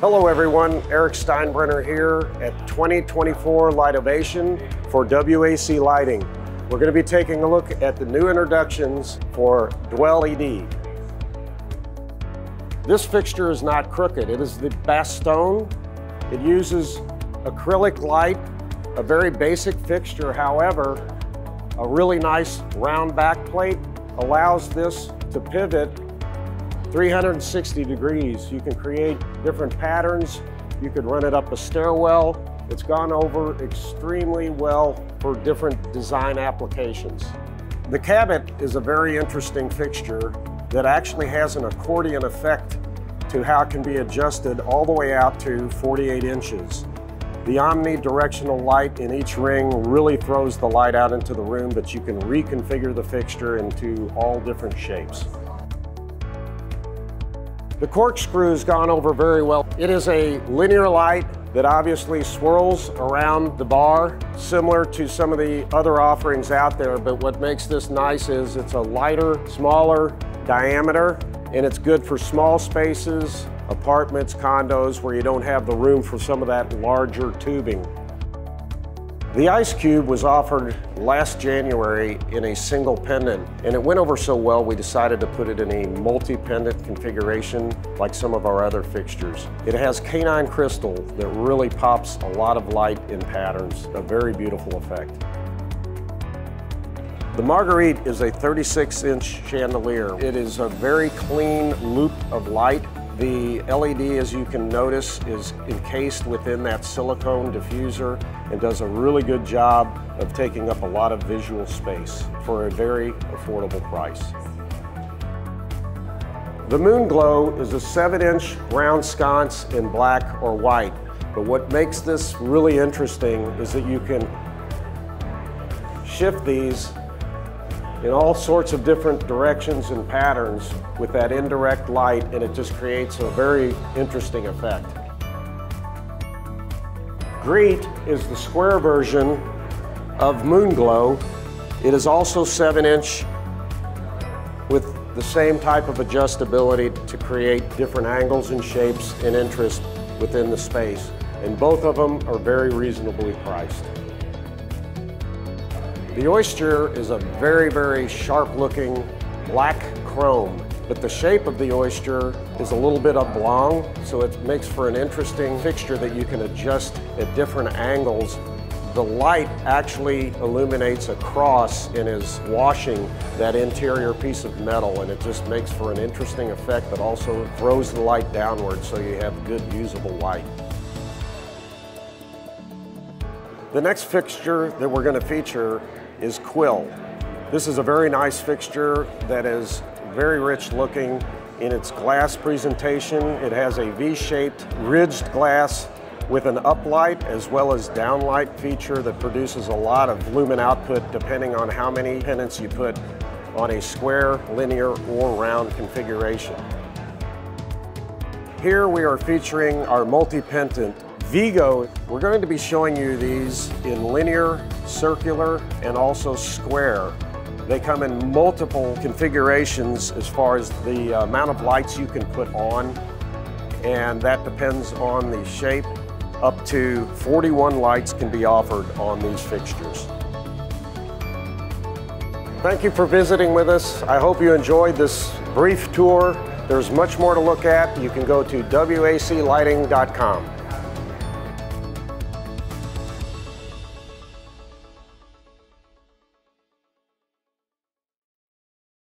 Hello everyone, Eric Steinbrenner here at 2024 Lightovation for WAC Lighting. We're going to be taking a look at the new introductions for dweLED. This fixture is not crooked, it is the Bastone. It uses acrylic light, a very basic fixture, however, a really nice round back plate allows this to pivot 360 degrees. You can create different patterns. You could run it up a stairwell. It's gone over extremely well for different design applications. The Cabot is a very interesting fixture that actually has an accordion effect to how it can be adjusted all the way out to 48 inches. The omnidirectional light in each ring really throws the light out into the room, but you can reconfigure the fixture into all different shapes. The corkscrew's gone over very well. It is a linear light that obviously swirls around the bar, similar to some of the other offerings out there, but what makes this nice is it's a lighter, smaller diameter, and it's good for small spaces, apartments, condos, where you don't have the room for some of that larger tubing. The Ice Cube was offered last January in a single pendant, and it went over so well we decided to put it in a multi-pendant configuration like some of our other fixtures. It has K9 crystal that really pops a lot of light in patterns, a very beautiful effect. The Marguerite is a 36 inch chandelier. It is a very clean loop of light the LED, as you can notice, is encased within that silicone diffuser and does a really good job of taking up a lot of visual space for a very affordable price. The Moon Glow is a 7-inch round sconce in black or white, but what makes this really interesting is that you can shift these in all sorts of different directions and patterns with that indirect light and it just creates a very interesting effect. Greet is the square version of Moonglow. It is also 7 inch with the same type of adjustability to create different angles and shapes and interest within the space. And both of them are very reasonably priced. The Oyster is a very, very sharp looking black chrome, but the shape of the Oyster is a little bit oblong, so it makes for an interesting fixture that you can adjust at different angles. The light actually illuminates across and is washing that interior piece of metal and it just makes for an interesting effect that also throws the light downward so you have good usable light. The next fixture that we're going to feature is Quill. This is a very nice fixture that is very rich looking in its glass presentation. It has a V-shaped ridged glass with an uplight as well as downlight feature that produces a lot of lumen output depending on how many pendants you put on a square, linear, or round configuration. Here we are featuring our multi-pendant Vigo, we're going to be showing you these in linear, circular, and also square. They come in multiple configurations as far as the amount of lights you can put on, and that depends on the shape. Up to 41 lights can be offered on these fixtures. Thank you for visiting with us. I hope you enjoyed this brief tour. There's much more to look at. You can go to waclighting.com.